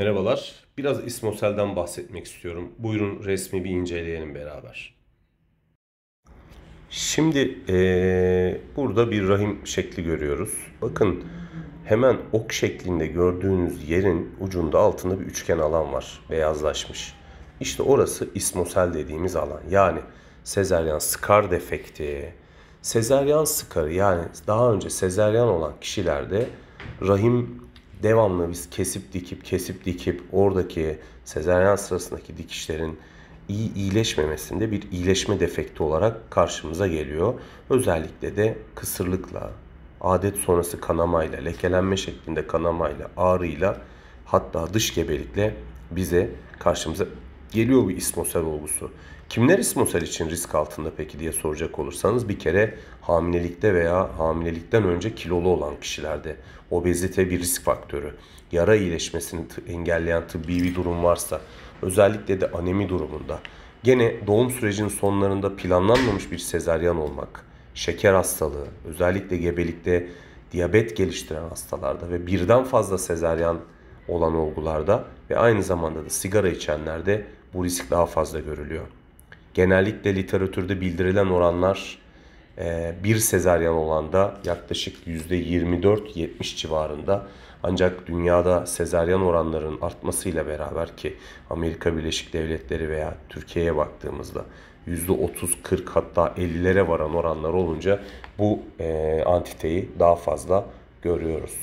Merhabalar. Biraz İsmosel'den bahsetmek istiyorum. Buyurun resmi bir inceleyelim beraber. Şimdi eee, burada bir rahim şekli görüyoruz. Bakın hemen ok şeklinde gördüğünüz yerin ucunda altında bir üçgen alan var. Beyazlaşmış. İşte orası ismosel dediğimiz alan. Yani sezaryen skar defekti, sezaryen skarı yani daha önce sezaryen olan kişilerde rahim devamlı biz kesip dikip kesip dikip oradaki sezaryen sırasındaki dikişlerin iyi iyileşmemesinde bir iyileşme defekti olarak karşımıza geliyor. Özellikle de kısırlıkla, adet sonrası kanamayla, lekelenme şeklinde kanamayla, ağrıyla hatta dış gebelikle bize karşımıza geliyor bu ismosel olgusu. Kimler ismosel için risk altında peki diye soracak olursanız bir kere hamilelikte veya hamilelikten önce kilolu olan kişilerde obezite bir risk faktörü. Yara iyileşmesini engelleyen tıbbi bir durum varsa özellikle de anemi durumunda gene doğum sürecinin sonlarında planlanmamış bir sezaryen olmak, şeker hastalığı, özellikle gebelikte diyabet geliştiren hastalarda ve birden fazla sezaryen olan olgularda ve aynı zamanda da sigara içenlerde bu risk daha fazla görülüyor. Genellikle literatürde bildirilen oranlar e, bir sezaryen olanda yaklaşık %24-70 civarında ancak dünyada sezaryen oranlarının artmasıyla beraber ki Amerika Birleşik Devletleri veya Türkiye'ye baktığımızda %30-40 hatta 50'lere varan oranlar olunca bu e, antiteyi daha fazla görüyoruz.